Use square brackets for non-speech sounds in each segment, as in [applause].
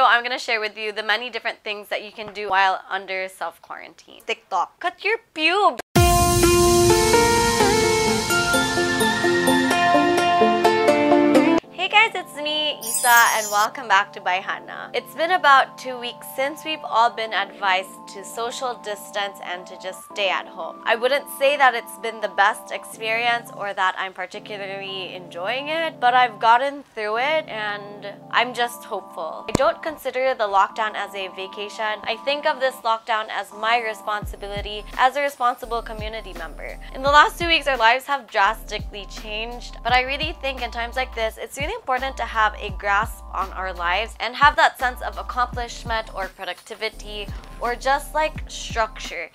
So I'm gonna share with you the many different things that you can do while under self-quarantine. TikTok. Cut your pubes! Guys, it's me, Issa, and welcome back to Bayhana. It's been about two weeks since we've all been advised to social distance and to just stay at home. I wouldn't say that it's been the best experience or that I'm particularly enjoying it, but I've gotten through it and I'm just hopeful. I don't consider the lockdown as a vacation. I think of this lockdown as my responsibility as a responsible community member. In the last two weeks, our lives have drastically changed, but I really think in times like this, it's really really important to have a grasp on our lives and have that sense of accomplishment or productivity or just like structure.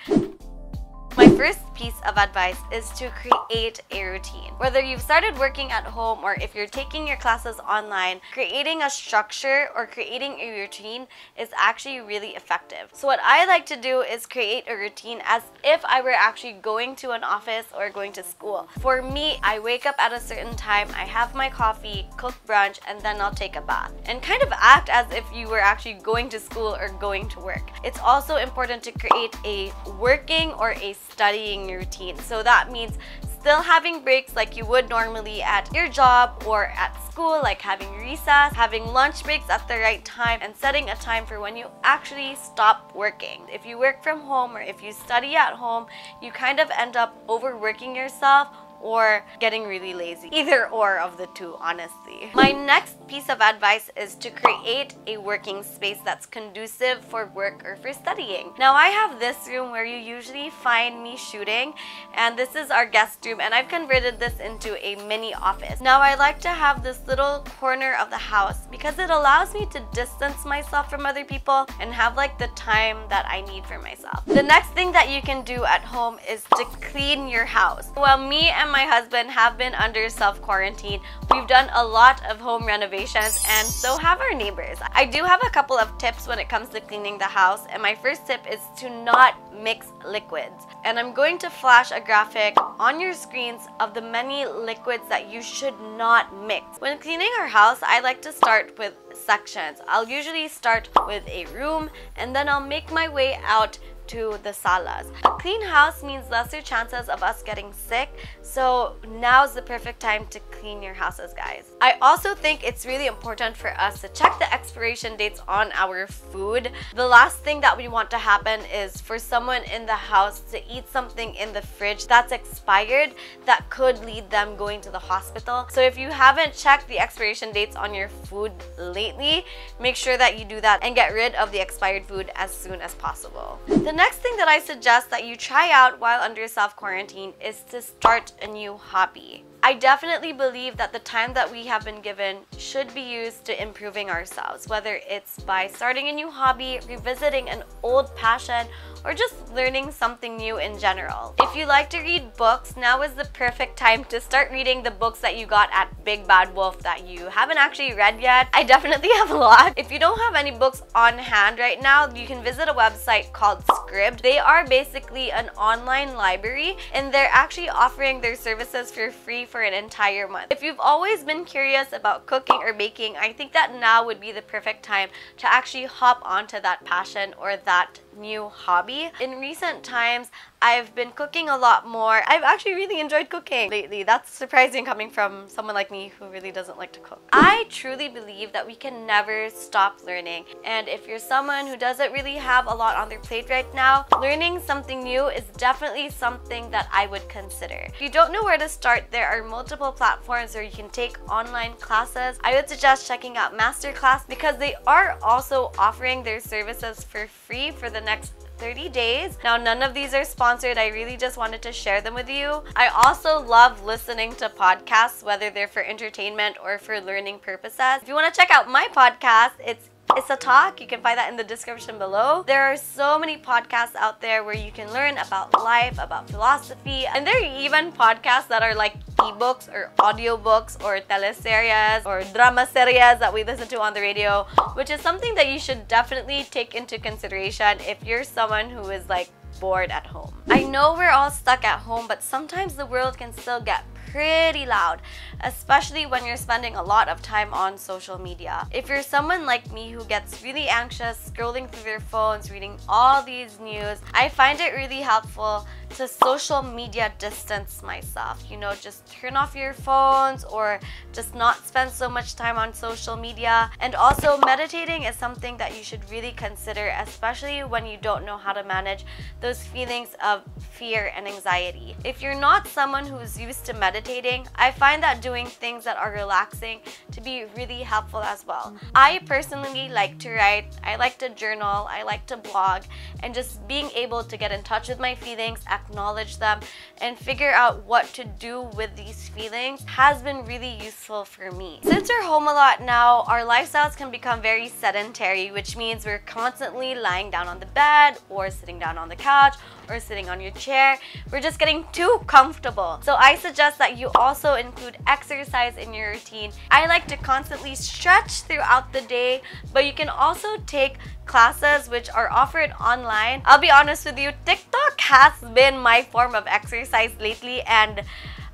First piece of advice is to create a routine. Whether you've started working at home or if you're taking your classes online, creating a structure or creating a routine is actually really effective. So what I like to do is create a routine as if I were actually going to an office or going to school. For me, I wake up at a certain time, I have my coffee, cook brunch, and then I'll take a bath. And kind of act as if you were actually going to school or going to work. It's also important to create a working or a studying routine. So that means still having breaks like you would normally at your job or at school, like having recess, having lunch breaks at the right time, and setting a time for when you actually stop working. If you work from home or if you study at home, you kind of end up overworking yourself or getting really lazy. Either or of the two, honestly. My next piece of advice is to create a working space that's conducive for work or for studying. Now I have this room where you usually find me shooting and this is our guest room and I've converted this into a mini office. Now I like to have this little corner of the house because it allows me to distance myself from other people and have like the time that I need for myself. The next thing that you can do at home is to clean your house. Well, me and my husband have been under self-quarantine. We've done a lot of home renovations and so have our neighbors. I do have a couple of tips when it comes to cleaning the house and my first tip is to not mix liquids. And I'm going to flash a graphic on your screens of the many liquids that you should not mix. When cleaning our house, I like to start with sections. I'll usually start with a room and then I'll make my way out to the salas. A clean house means lesser chances of us getting sick, so now's the perfect time to clean your houses, guys. I also think it's really important for us to check the expiration dates on our food. The last thing that we want to happen is for someone in the house to eat something in the fridge that's expired that could lead them going to the hospital. So if you haven't checked the expiration dates on your food lately, make sure that you do that and get rid of the expired food as soon as possible. The next thing that I suggest that you try out while under self-quarantine is to start a new hobby. I definitely believe that the time that we have been given should be used to improving ourselves, whether it's by starting a new hobby, revisiting an old passion, or just learning something new in general. If you like to read books, now is the perfect time to start reading the books that you got at Big Bad Wolf that you haven't actually read yet. I definitely [laughs] have a lot. If you don't have any books on hand right now, you can visit a website called Scribd. They are basically an online library and they're actually offering their services for free for an entire month. If you've always been curious about cooking or baking, I think that now would be the perfect time to actually hop onto that passion or that new hobby. In recent times, I've been cooking a lot more. I've actually really enjoyed cooking lately. That's surprising coming from someone like me who really doesn't like to cook. I truly believe that we can never stop learning. And if you're someone who doesn't really have a lot on their plate right now, learning something new is definitely something that I would consider. If you don't know where to start, there are multiple platforms where you can take online classes. I would suggest checking out Masterclass because they are also offering their services for free for the next 30 days. Now, none of these are sponsored. I really just wanted to share them with you. I also love listening to podcasts, whether they're for entertainment or for learning purposes. If you want to check out my podcast, it's it's a talk. You can find that in the description below. There are so many podcasts out there where you can learn about life, about philosophy, and there are even podcasts that are like ebooks or audiobooks or teleseries or drama series that we listen to on the radio, which is something that you should definitely take into consideration if you're someone who is like bored at home. I know we're all stuck at home, but sometimes the world can still get pretty loud, especially when you're spending a lot of time on social media. If you're someone like me who gets really anxious scrolling through their phones, reading all these news, I find it really helpful to social media distance myself. You know, just turn off your phones or just not spend so much time on social media. And also, meditating is something that you should really consider, especially when you don't know how to manage those feelings of fear and anxiety. If you're not someone who's used to meditating, I find that doing things that are relaxing to be really helpful as well. I personally like to write, I like to journal, I like to blog, and just being able to get in touch with my feelings, acknowledge them, and figure out what to do with these feelings has been really useful for me. Since we're home a lot now, our lifestyles can become very sedentary, which means we're constantly lying down on the bed or sitting down on the couch or sitting on your chair. We're just getting too comfortable. So I suggest that you also include exercise in your routine. I like to constantly stretch throughout the day, but you can also take classes which are offered online. I'll be honest with you, TikTok has been my form of exercise lately and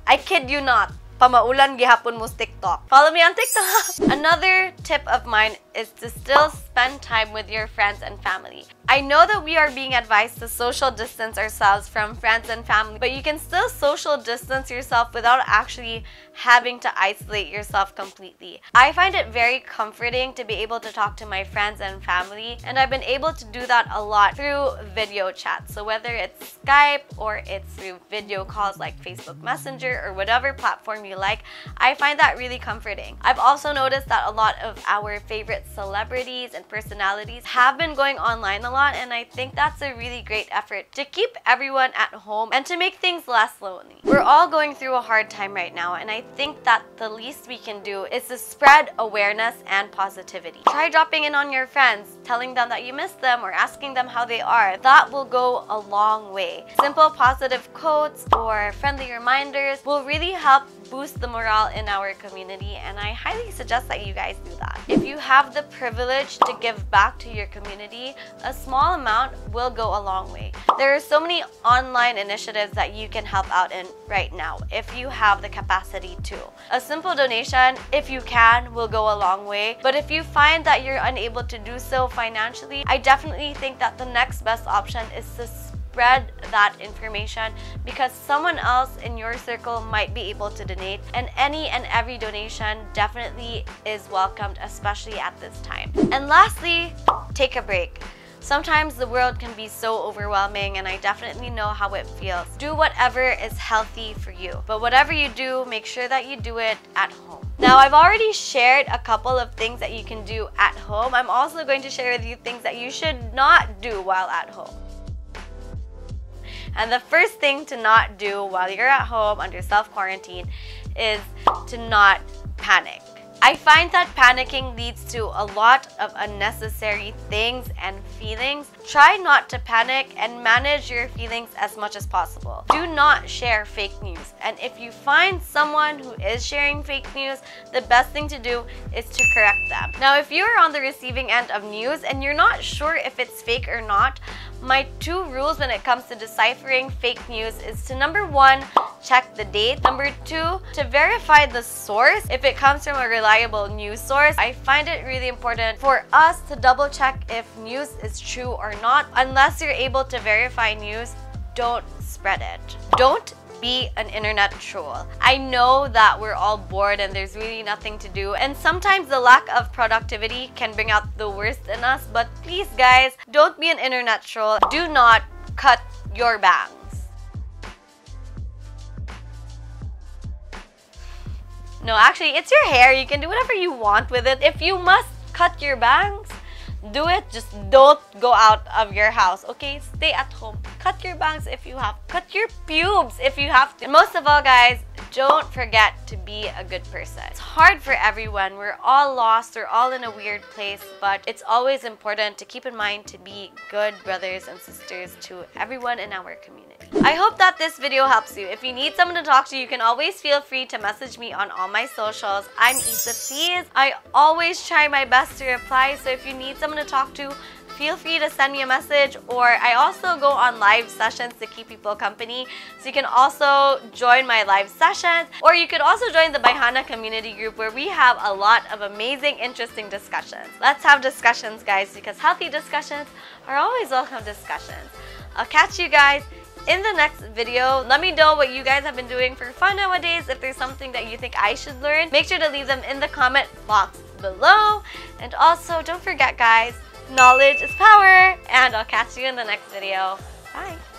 I kid you not, pamaulan gihapon mo TikTok. Follow me on TikTok. [laughs] Another tip of mine is to still spend time with your friends and family. I know that we are being advised to social distance ourselves from friends and family, but you can still social distance yourself without actually having to isolate yourself completely. I find it very comforting to be able to talk to my friends and family, and I've been able to do that a lot through video chat. So whether it's Skype or it's through video calls like Facebook Messenger or whatever platform you like, I find that really comforting. I've also noticed that a lot of our favorite celebrities and personalities have been going online lot, and I think that's a really great effort to keep everyone at home and to make things less lonely. We're all going through a hard time right now, and I think that the least we can do is to spread awareness and positivity. Try dropping in on your friends, telling them that you miss them or asking them how they are. That will go a long way. Simple positive quotes or friendly reminders will really help boost the morale in our community and I highly suggest that you guys do that. If you have the privilege to give back to your community, a small amount will go a long way. There are so many online initiatives that you can help out in right now if you have the capacity to. A simple donation, if you can, will go a long way. But if you find that you're unable to do so financially, I definitely think that the next best option is to spread that information because someone else in your circle might be able to donate and any and every donation definitely is welcomed especially at this time. And lastly, take a break. Sometimes the world can be so overwhelming and I definitely know how it feels. Do whatever is healthy for you. But whatever you do, make sure that you do it at home. Now, I've already shared a couple of things that you can do at home. I'm also going to share with you things that you should not do while at home. And the first thing to not do while you're at home under self-quarantine is to not panic. I find that panicking leads to a lot of unnecessary things and feelings. Try not to panic and manage your feelings as much as possible. Do not share fake news. And if you find someone who is sharing fake news, the best thing to do is to correct them. Now, if you're on the receiving end of news and you're not sure if it's fake or not, my two rules when it comes to deciphering fake news is to number one, check the date. Number two, to verify the source. If it comes from a reliable news source, I find it really important for us to double check if news is true or not. Unless you're able to verify news, don't spread it. Don't be an internet troll. I know that we're all bored and there's really nothing to do and sometimes the lack of productivity can bring out the worst in us but please guys, don't be an internet troll. Do not cut your bangs. No, actually, it's your hair. You can do whatever you want with it. If you must cut your bangs, do it. Just don't go out of your house, okay? Stay at home. Cut your bangs if you have. Cut your pubes if you have to. Most of all, guys, don't forget to be a good person. It's hard for everyone. We're all lost. We're all in a weird place, but it's always important to keep in mind to be good brothers and sisters to everyone in our community. I hope that this video helps you. If you need someone to talk to, you can always feel free to message me on all my socials. I'm Issa Please. I always try my best to reply, so if you need someone to talk to, feel free to send me a message or I also go on live sessions to keep people company so you can also join my live sessions or you could also join the Bayhana community group where we have a lot of amazing interesting discussions. Let's have discussions guys because healthy discussions are always welcome discussions. I'll catch you guys in the next video. Let me know what you guys have been doing for fun nowadays. If there's something that you think I should learn, make sure to leave them in the comment box below. And also, don't forget guys, knowledge is power, and I'll catch you in the next video. Bye!